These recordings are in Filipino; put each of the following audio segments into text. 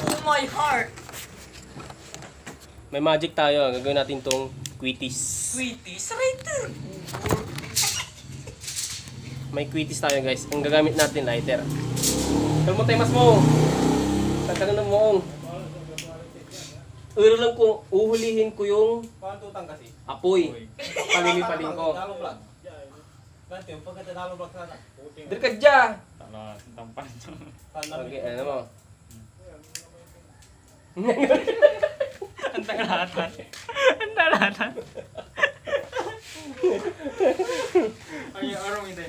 Oh my heart! May magic tayo. Gagawin natin tong quitis. Quitis? Lighter! May quitis tayo guys. Ang gagamit natin lighter. Kalmo tayo mas mo. Tagtagan ng moong. Uro lang kung uhulihin ko yung Paano tutang kasi? apoy. Palimipaling ko. Dari kerja. Tampan. Oke, mau. Entah latan. Entah latan. Ayo orang ini.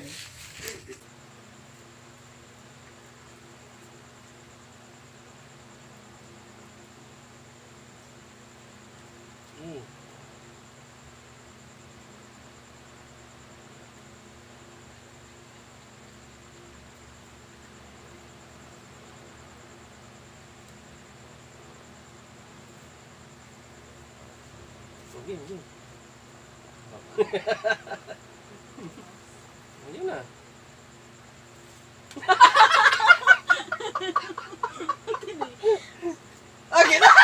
Okay, okay. Ayun na. Okay na!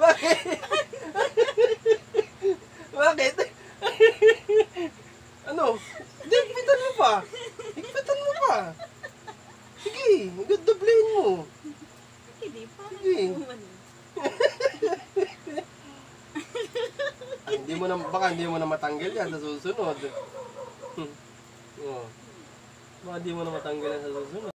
Bakit? Bakit? ano? Hindi, higpitan mo pa. Higpitan mo pa. Sige, doblehin mo. Hindi pa. Sige. Hindi mo na, baka hindi mo na matanggal yan sa susunod. Hmm. Oh. Baka hindi mo na matanggal yan sa susunod.